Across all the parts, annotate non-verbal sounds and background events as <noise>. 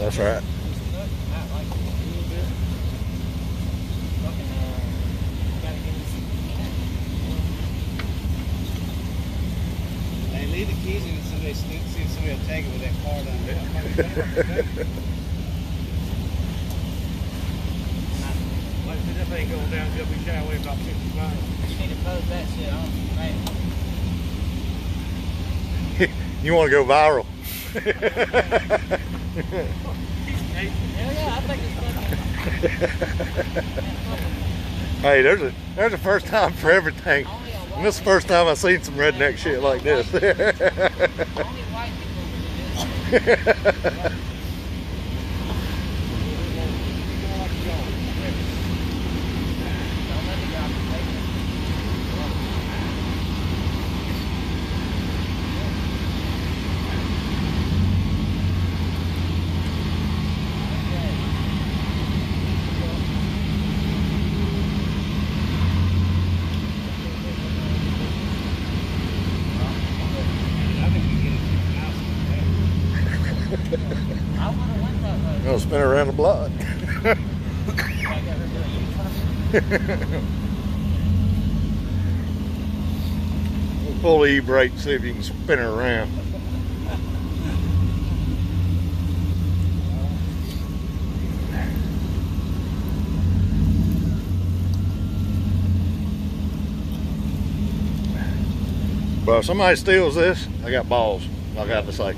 That's right. Hey, leave the keys in and somebody snoop, see if somebody will take it with that car down there. Like, if this ain't going down, you'll be shy away about fifty-five. You need to post that shit on Facebook. <laughs> You want to go viral? <laughs> Hey, there's a there's a first time for everything. And this is the first time I've seen some redneck shit like this. <laughs> Only white people can do this. Don't let the guy take it. I think we get it to the house. Way. Gonna spin around the block. <laughs> Pull the e-brake, see if you can spin her around. But if somebody steals this, I got balls. I got to say.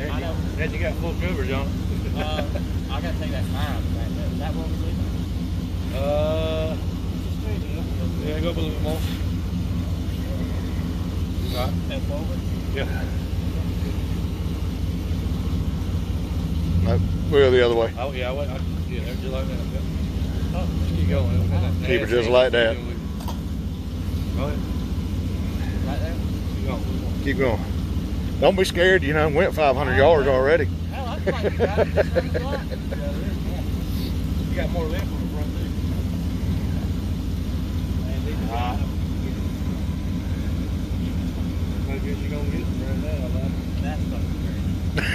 I know. you, you got full coverage on it. Uh, I gotta take that fire out back there. Is that what we're leaving? Uh, yeah, go up a little bit more. Right, Step forward? yeah. No, we'll go the other way. Oh, yeah, I went, I, yeah, there, just like that, yeah. Oh, keep going. Keep it just like that. Go ahead, Right there? keep going. Keep going. Don't be scared. You know, went 500 yards already. Hell, I thought you got it just from the block. You got more left on the front too. Man, leave it right. I guess you're gonna get it right now, I like it. That's fucking